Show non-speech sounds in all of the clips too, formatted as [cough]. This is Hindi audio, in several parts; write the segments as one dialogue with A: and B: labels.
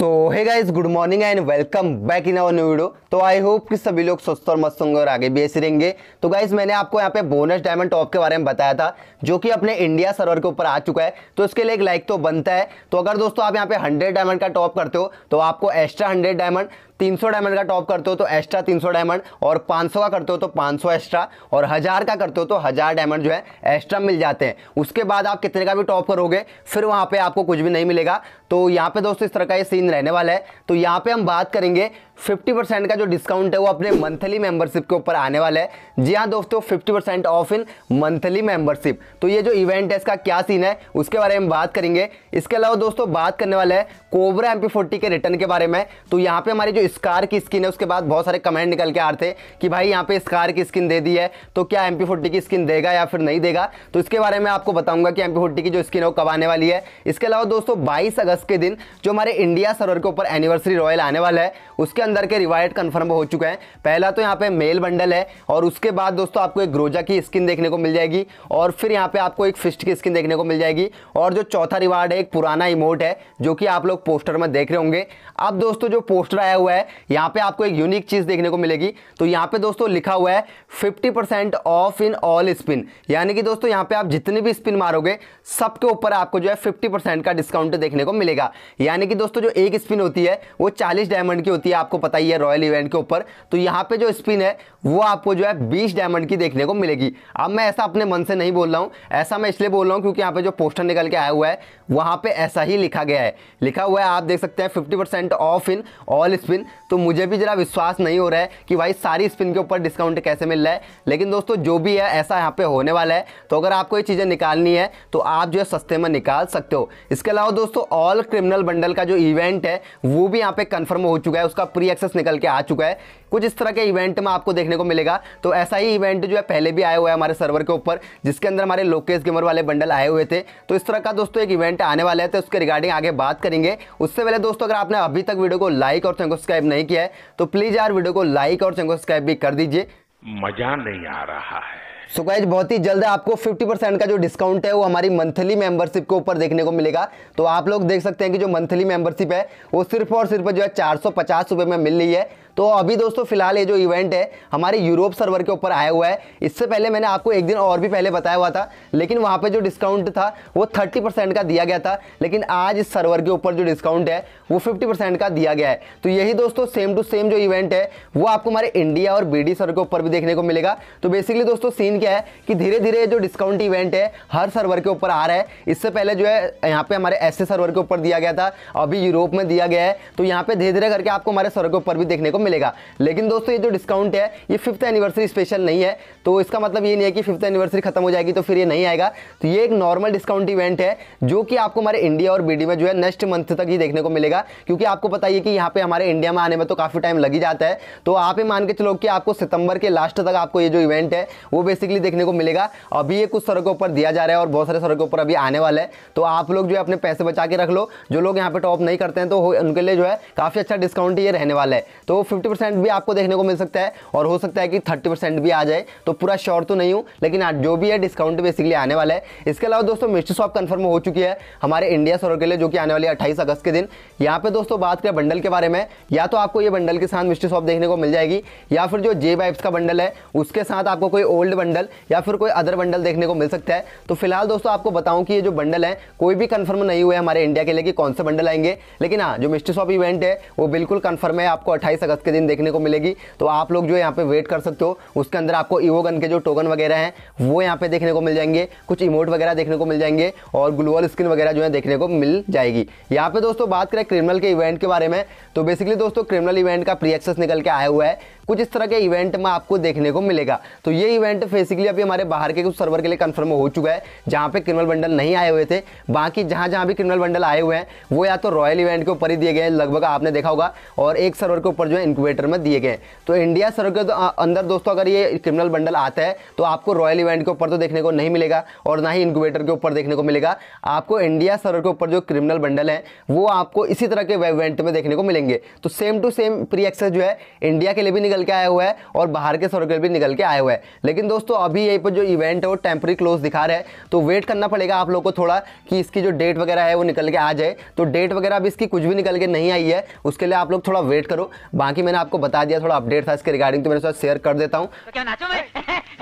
A: सो है guys good morning and welcome back in our new video तो आई होप कि सभी लोग स्वस्थ और मस्त होंगे और आगे भी ऐसे रहेंगे। तो गाइज़ मैंने आपको यहाँ पे बोनस डायमंड टॉप के बारे में बताया था, जो कि अपने इंडिया सर्वर के ऊपर आ चुका है। तो इसके लिए एक लाइक तो बनता है। तो अगर दोस्तों आप यहाँ पे हंड्रेड डायमंड का टॉप करते हो तो आपको एक्स्ट्रा हंड्रेड डायमंड 300 डायमंड का टॉप करते हो तो एक्स्ट्रा 300 डायमंड और 500 का करते हो तो 500 एक्स्ट्रा और हज़ार का करते हो तो हज़ार डायमंड जो है एक्स्ट्रा मिल जाते हैं। उसके बाद आप कितने का भी टॉप करोगे, फिर वहाँ पे आपको कुछ भी नहीं मिलेगा। तो यहाँ पे दोस्तों इस तरह का ये सीन रहने वाला है। तो यहाँ पे हम बात करेंगे 50% का जो डिस्काउंट है वो अपने मंथली मेंबरशिप के ऊपर आने वाला है। जी हाँ दोस्तों 50% ऑफ़ इन मंथली मेंबरशिप तो ये जो इवेंट है, इसका क्या सीन है, उसके बारे में बात करेंगे। इसके अलावा दोस्तों बात करने वाला है कोबरा एम के रिटर्न के बारे में। तो यहाँ पे हमारी जो स्कार की स्किन है, उसके बाद बहुत सारे कमेंट निकल के आ रहे थे कि भाई यहाँ पे स्कार की स्किन दे दी है तो क्या एम की स्किन देगा या फिर नहीं देगा? तो इसके बारे में आपको बताऊँगा कि एम की जो स्किन है, वो कब आने वाली है। इसके अलावा दोस्तों, बाईस अगस्त के दिन जो हमारे इंडिया सर्वर के ऊपर एनिवर्सरी रॉयल आने वाला है, उसके अंदर के रिवाइट कन्फर्म हो चुका है। पहला तो यहाँ पे मेल बंडल है, और उसके बाद दोस्तों आपको एक ग्रोजा की स्किन देखने को मिल जाएगी, और फिर यहाँ पे आपको एक फिस्ट की स्किन देखने को मिल जाएगी, और जो चौथा रिवार्ड है, एक पुराना इमोट है, जो कि आप लोग पोस्टर में देख रहे होंगे। अब दोस्तों, जो पोस्टर आया हुआ है यहाँ पे आपको एक यूनिक चीज़ देखने को मिलेगी। तो यहाँ पे दोस्तों लिखा हुआ है 50% ऑफ़ इन ऑल स्पिन यानी कि दोस्तों यहाँ पे आप जितनी भी स्पिन मारोगे, सबके ऊपर आपको जो है 50% का डिस्काउंट देखने को मिलेगा। यानी कि दोस्तों जो एक स्पिन होती है, वो 40 डायमंड की होती है, आपको पता ही है रॉयल इवेंट के ऊपर। तो यहाँ पे जो स्पिन है, वो आपको जो है बीस डायमंड की देखने को मिलेगी। अब मैं ऐसा अपने मन से नहीं बोल रहा हूँ, ऐसा मैं इसलिए बोल रहा हूँ क्योंकि यहाँ पे जो पोस्टर निकल के आया हुआ है, वहाँ पे ऐसा ही लिखा गया है। लिखा हुआ है, आप देख सकते हैं fifty percent off in all spin तो मुझे भी जरा विश्वास नहीं हो रहा है कि भाई सारी स्पिन के ऊपर डिस्काउंट कैसे मिल रहा है। लेकिन दोस्तों, जो भी है, ऐसा यहाँ पे होने वाला है। तो अगर आपको ये चीज़ें निकालनी है तो आप जो है सस्ते में निकाल सकते हो। इसके अलावा दोस्तों ऑल क्रिमिनल बंडल का जो इवेंट है, वो भी यहाँ पर कन्फर्म हो चुका है। उसका प्री एक्सेस निकल के आ चुका है। कुछ इस तरह के इवेंट में आपको देखने को मिलेगा। तो ऐसा ही इवेंट जो है पहले भी आया हुआ है हमारे सर्वर के ऊपर जिसके अंदर हमारे लोकेश गेमर वाले बंडल आए हुए थे। तो इस तरह का दोस्तों एक इवेंट आने वाला है तो उसके रिगार्डिंग आगे बात करेंगे। उससे पहले दोस्तों अगर आपने अभी तक वीडियो को लाइक और चैनल को सब्सक्राइब नहीं किया है तो प्लीज़ यार वीडियो को लाइक और चैनल को सब्सक्राइब भी कर दीजिए।
B: मज़ा नहीं आ रहा है।
A: सो गाइज़ बहुत ही जल्द आपको 50% का जो डिस्काउंट है वो हमारी मंथली मेंबरशिप के ऊपर देखने को मिलेगा। तो आप लोग देख सकते हैं कि जो मंथली मेंबरशिप है वो सिर्फ़ और सिर्फ़ जो है चार सौ में मिल रही है। तो अभी दोस्तों, फ़िलहाल ये जो इवेंट है, हमारे यूरोप सर्वर के ऊपर आया हुआ है। इससे पहले मैंने आपको एक दिन और भी पहले बताया हुआ था, लेकिन वहाँ पे जो डिस्काउंट था, वो 30 परसेंट का दिया गया था। लेकिन आज इस सर्वर के ऊपर जो डिस्काउंट है, वो 50 परसेंट का दिया गया है। तो यही दोस्तों सेम टू सेम जो इवेंट है, वो आपको हमारे इंडिया और बी सर्वर के ऊपर भी देखने को मिलेगा। तो बेसिकली दोस्तों सीन क्या है कि धीरे धीरे जो डिस्काउंट इवेंट है, हर सर्वर के ऊपर आ रहा है। इससे पहले जो है, यहाँ पे हमारे एसए सर्वर के ऊपर दिया गया था, अभी यूरोप में दिया गया है। तो यहाँ पे धीरे धीरे करके आपको हमारे सर्वर के ऊपर भी देखने को मिलेगा। लेकिन दोस्तों, ये जो डिस्काउंट है, ये फिफ्थ एनिवर्सरी स्पेशल नहीं है। तो इसका मतलब ये नहीं है कि फिफ्थ एनिवर्सरी खत्म हो जाएगी तो फिर ये नहीं आएगा। तो ये एक नॉर्मल डिस्काउंट इवेंट है, जो कि आपको हमारे इंडिया और बीडी में जो है नेक्स्ट मंथ तक ही देखने को मिलेगा। क्योंकि आपको पता है कि यहाँ पे हमारे इंडिया में आने में तो काफ़ी टाइम लगी जाता है। तो आप ही मान के चलो कि आपको सितंबर के लास्ट तक आपको ये जो इवेंट है, वो बेसिकली देखने को मिलेगा। अभी ये कुछ सड़कों पर दिया जा रहा है और बहुत सारे सड़कों पर अभी आने वाला है। तो आप लोग जो है अपने पैसे बचा के रख लो। जो लोग यहाँ पे टॉप नहीं करते हैं तो उनके लिए जो है काफ़ी अच्छा डिस्काउंट ये रहने वाला है। तो फिफ्टी परसेंट भी आपको देखने को मिल सकता है और हो सकता है कि थर्टी परसेंट भी आ जाए तो पूरा श्योर तो नहीं हूँ लेकिन हाँ, जो भी है डिस्काउंट बेसिकली आने वाला है। इसके अलावा दोस्तों मिस्टर शॉप कन्फर्म हो चुकी है हमारे इंडिया सर्वर के लिए जो कि आने वाली है अट्ठाईस अगस्त के दिन। यहाँ पे दोस्तों बात करें बंडल के बारे में या तो आपको ये बंडल के साथ मिस्टर शॉप देखने को मिल जाएगी या फिर जो जे वाइब्स का बंडल है उसके साथ आपको कोई ओल्ड बंडल या फिर कोई अदर बंडल देखने को मिल सकता है। तो फ़िलहाल दोस्तों आपको बताऊँ कि ये जो बंडल है कोई भी कंफर्म नहीं हुआ है हमारे इंडिया के लिए कि कौन से बंडल आएँगे। लेकिन हाँ जो मिस्टर शॉप इवेंट है वो बिल्कुल कंफर्म है आपको अट्ठाईस अगस्त के दिन देखने को मिलेगी। तो आप लोग जो यहाँ पे वेट कर सकते हो, उसके अंदर आपको ईवोगन के जो टोकन वगैरह हैं, वो यहाँ पे देखने को मिल जाएँगे। कुछ इमोट वगैरह देखने को मिल जाएँगे और ग्लोअल स्किन वगैरह जो है देखने को मिल जाएगी। यहाँ पे दोस्तों बात करें क्रिमिनल के इवेंट के बारे में तो बेसिकली दोस्तों क्रिमिनल इवेंट का प्री एक्सेस निकल के आया हुआ है। कुछ इस तरह के इवेंट में आपको देखने को मिलेगा। तो ये इवेंट बेसिकली अभी हमारे बाहर के कुछ सर्वर के लिए कंफर्म हो चुका है, जहाँ पे क्रिमिनल बंडल नहीं आए हुए थे। बाकी जहाँ जहाँ भी क्रिमिनल बंडल आए हुए हैं, वो या तो रॉयल इवेंट के ऊपर ही दिए गए लगभग आपने देखा होगा, और एक सर्वर के ऊपर जो है इंक्यूबेटर में दिए गए तो इंडिया सर्वर के तो अंदर दोस्तों अगर ये क्रिमिनल बंडल आता है तो आपको रॉयल इवेंट के ऊपर तो देखने को नहीं मिलेगा, और ना ही इंक्यूबेटर के ऊपर देखने को मिलेगा। आपको इंडिया सर्वर के ऊपर जो क्रिमिनल बंडल है, वो आपको इसी तरह के इवेंट में देखने को मिलेंगे। तो same to same pre access जो है इंडिया के लिए भी निकल निकल के आया हुआ है और बाहर के सर्कल भी निकल के आए हुए हैं। लेकिन दोस्तों, अभी यहीं पर जो इवेंट है, वो टेम्प्रेरी क्लोज दिखा रहा है। तो वेट करना पड़ेगा आप लोग को थोड़ा कि इसकी जो डेट वगैरह है, वो निकल के आ जाए। तो डेट वगैरह अभी इसकी कुछ भी निकल के नहीं आई है। उसके लिए आप लोग थोड़ा वेट करो। बाकी मैंने आपको बता दिया, थोड़ा अपडेट था इसके रिगार्डिंग तो मेरे साथ शेयर कर देता हूँ।
C: तो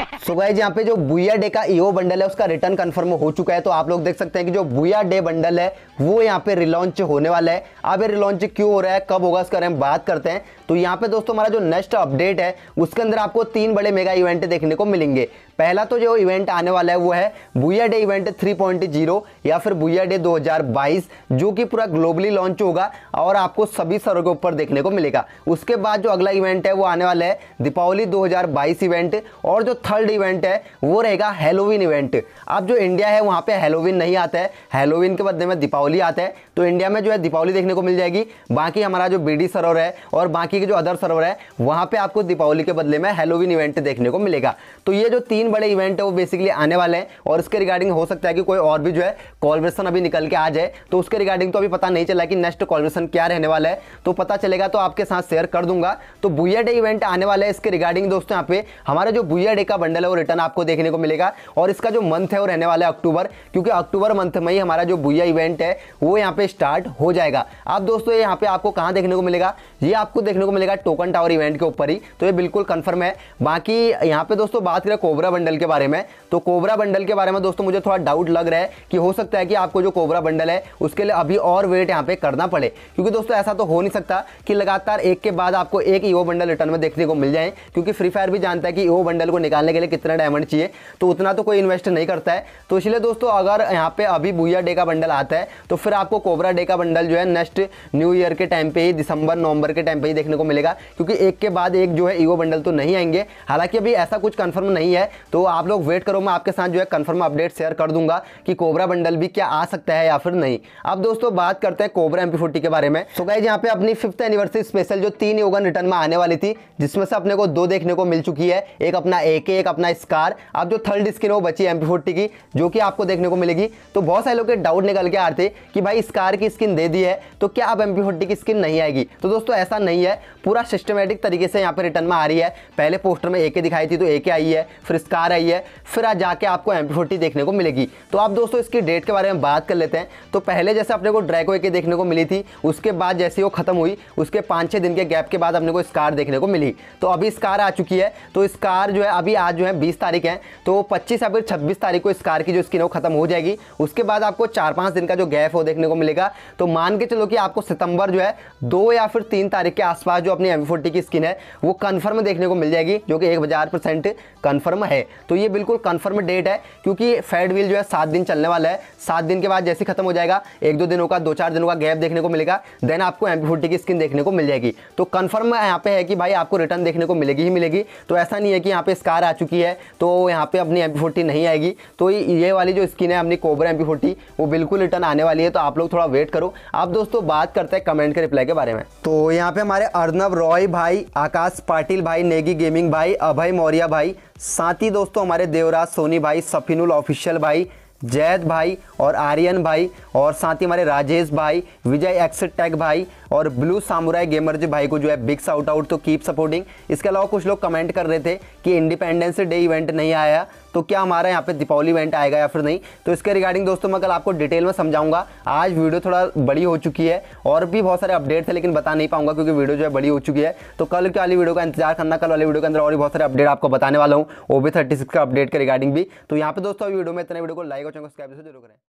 C: [laughs]
A: सो गाइज़ यहाँ पे जो बुया डे का ईओ बंडल है, उसका रिटर्न कंफर्म हो चुका है। तो आप लोग देख सकते हैं कि जो बुया डे बंडल है, वो यहाँ पे रिलॉन्च होने वाला है। अब ये रिलॉन्च क्यों हो रहा है, कब होगा, इसके बारे में बात करते हैं। तो यहाँ पे दोस्तों, हमारा जो नेक्स्ट अपडेट है, उसके अंदर आपको तीन बड़े मेगा इवेंट देखने को मिलेंगे। पहला तो जो इवेंट आने वाला है, वो है बुया डे इवेंट 3.0 या फिर बुया डे 2022 जो कि पूरा ग्लोबली लॉन्च होगा और आपको सभी सरों के ऊपर देखने को मिलेगा। उसके बाद जो अगला इवेंट है, वो आने वाला है दीपावली 2022 इवेंट और जो थर्ड इवेंट है, वो रहेगा हेलोविन इवेंट अब जो इंडिया है, वहाँ पे हेलोविन नहीं आता है। हेलोविन के बदले में दीपावली आता है। तो इंडिया में जो है दीपावली देखने को मिल जाएगी। बाकी हमारा जो बी सरोवर है और बाकी के जो अदर सरोवर है, वहाँ पे आपको दीपावली के बदले में हेलोविन इवेंट देखने को मिलेगा। तो ये जो तीन बड़े इवेंट है, वो बेसिकली आने वाले हैं। और इसके रिगार्डिंग हो सकता है कि कोई और भी जो है कॉलब्रेशन अभी निकल के आ जाए। तो उसके रिगार्डिंग तो अभी पता नहीं चला कि नेक्स्ट कॉलब्रेशन क्या रहने वाला है। तो पता चलेगा तो आपके साथ शेयर कर दूँगा। तो बुया डे इवेंट आने वाला है। इसके रिगार्डिंग दोस्तों यहाँ पे हमारा जो बुया डे का बंडल है, वो रिटर्न आपको देखने को मिलेगा। और इसका जो मंथ है, वो रहने वाला है अक्टूबर क्योंकि अक्टूबर मंथ में ही हमारा जो बुया इवेंट है, वो यहाँ पे स्टार्ट हो जाएगा। अब दोस्तों यहाँ पे आपको कहाँ देखने को मिलेगा? ये आपको देखने को मिलेगा टोकन टावर इवेंट के ऊपर ही। तो ये बिल्कुल कंफर्म है। बाकी यहाँ पे दोस्तों, बात करें कोबरा बंडल के बारे में तो कोबरा बंडल के बारे में दोस्तों, मुझे थोड़ा डाउट लग रहा है कि हो सकता है कि आपको जो कोबरा बंडल है, उसके लिए अभी और वेट यहाँ पे करना पड़े। क्योंकि दोस्तों, ऐसा तो हो नहीं सकता कि लगातार एक के बाद आपको एक ईओ बंडल रिटर्न में देखने को मिल जाए, क्योंकि फ्री फायर भी जानता है कि ईओ बंडल को निकालने के लिए कितना डायमंड चाहिए तो उतना तो कोई इन्वेस्ट नहीं करता है। तो इसलिए दोस्तों, अगर यहाँ पे अभी बुया डे का बंडल आता है तो फिर आपको कोबरा डे का बंडल जो है नेक्स्ट न्यू ईयर के टाइम पे ही दिसंबर नवंबर के टाइम पे ही देखने को मिलेगा। क्योंकि एक के बाद एक जो है ईओ बंडल तो नहीं आएँगे। हालाँकि अभी ऐसा कुछ कंफर्म नहीं है तो आप लोग वेट करो, मैं आपके साथ जो है कंफर्म अपडेट शेयर कर दूँगा कि कोबरा बंडल भी क्या आ सकता है या फिर नहीं। अब दोस्तों, बात करते हैं कोबरा एमपी के बारे में। तो गाइज़ यहाँ पे अपनी फिफ्थ एनिवर्सरी स्पेशल जो तीन योगन रिटर्न में आने वाली थी, जिसमें से अपने को दो देखने को मिल चुकी है। एक अपना ए एक अपना स्कार अब जो थर्ड स्किन वो बची फोर्टी की, जो कि आपको देखने को मिलेगी। तो बहुत सारे लोग के डाउट निकल के आ रहे थे कि भाई स्कार की स्किन दे दी है तो क्या अब फोर्टी की स्किन नहीं आएगी? तो दोस्तों, ऐसा नहीं है। पूरा सिस्टमेटिक तरीके से यहाँ पे रिटर्न में आ रही है। पहले पोस्टर में एक दिखाई थी तो एक आई है, फिर स्कार आई है, फिर आज जाके आपको एम देखने को मिलेगी। तो आप दोस्तों, इसकी डेट के बारे में बात कर लेते हैं। तो पहले जैसे अपने को ड्रैगो एक देखने को मिली थी, उसके बाद जैसे वो खत्म हुई, उसके पाँच छः दिन के गैप के बाद अपने को स्कार देखने को मिली। तो अभी स्कार आ चुकी है। तो स्कार जो है, अभी आज जो बीस तारीख है तो पच्चीस या फिर छब्बीस तारीख को स्कार की जो स्किन है खत्म हो जाएगी। उसके बाद आपको चार पाँच दिन का जो गैप हो देखने को मिलेगा। तो मान के चलो कि आपको सितंबर जो है, दो या फिर तीन तारीख के आसपास जो अपनी एम की स्किन है, वो कन्फर्म देखने को मिल जाएगी, जो कि एक हज़ार परसेंट कन्फर्म है। तो ये बिल्कुल कन्फर्म डेट है, क्योंकि फैड व्हील जो है सात दिन चलने वाला है। सात दिन के बाद जैसे खत्म हो जाएगा, एक दो दिनों का, दो चार दिनों का गैप देखने को मिलेगा देन आपको एम की स्किन देखने को मिल जाएगी। तो कन्फर्म यहाँ पे है कि भाई आपको रिटर्न देखने को मिलेगी ही मिलेगी। तो ऐसा नहीं है कि यहाँ पे स्कार आ चुकी है तो यहाँ पे अपनी एम फोर्टी नहीं आएगी। तो ये वाली जो स्किन है, अपनी कोबरा एम फोर्टी वो बिल्कुल रिटर्न आने वाली है तो आप लोग थोड़ा वेट करो। आप दोस्तों, बात करते हैं कमेंट के रिप्लाई के बारे में। तो यहाँ पे हमारे अर्नब रॉय भाई, आकाश पाटिल भाई, नेगी गेमिंग भाई, अभय मौर्य भाई, साथ ही दोस्तों हमारे देवराज सोनी भाई, सफिनुल ऑफिशियल भाई जैद भाई और आर्यन भाई और साथ ही हमारे राजेश भाई, विजय एक्स टैग भाई और ब्लू सामुराई जी भाई को जो है बिग साउट आउट तो कीप सपोर्टिंग इसके अलावा कुछ लोग कमेंट कर रहे थे कि इंडिपेंडेंस डे इवेंट नहीं आया तो क्या हमारा यहाँ पे दीपावली इवेंट आएगा या फिर नहीं? तो इसके रिगार्डिंग दोस्तों, मैं कल आपको डिटेल में समझाऊँगा। आज वीडियो थोड़ा बड़ी हो चुकी है और भी बहुत सारे अपडेट थे, लेकिन बता नहीं पाऊँगा क्योंकि वीडियो जो है बड़ी हो चुकी है। तो कल की वाली वीडियो का इंतज़ार करना, कल वाली वीडियो के अंदर और भी बहुत सारे अपडेट आपको बताने वाला हूँ। ओ बी थर्टी सिक्स का अपडेट के रिगार्डिंग भी। तो यहाँ पे दोस्तों वीडियो में इतने वीडियो को लाइक और सब्सक्राइब ज़रूर करें।